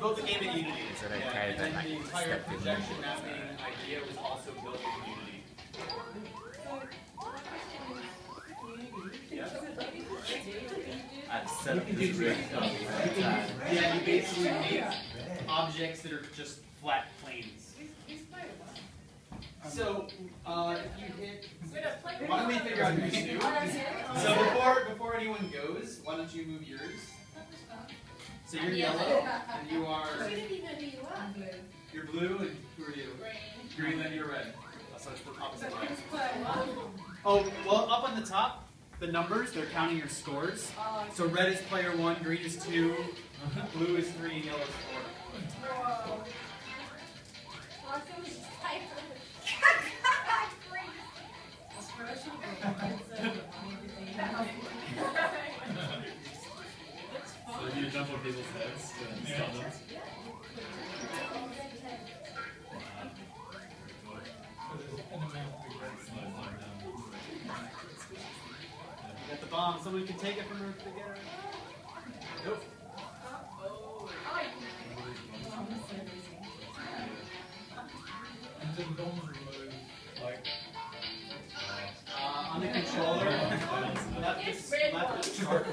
built the game in Unity. Is it Yeah, okay and that then I the entire projection mapping idea was also built in Unity. I've set up this rig Yeah, you basically make objects that are just flat planes. So, uh, if you hit, why don't we figure out who you do? So anyone goes, why don't you move yours? So you're yellow, and you are you're blue, You're blue, and who are you? Green, Green, then you're red. The opposite way. Oh, well, up on the top, the numbers, they're counting your scores. So red is player one, green is two, blue is three, and yellow is four. Jump on people's heads to stun them? You got the bomb. Someone can take it from her if they get her. Nope. And then bombs removed, like, Uh, on the controller, left is left is chart.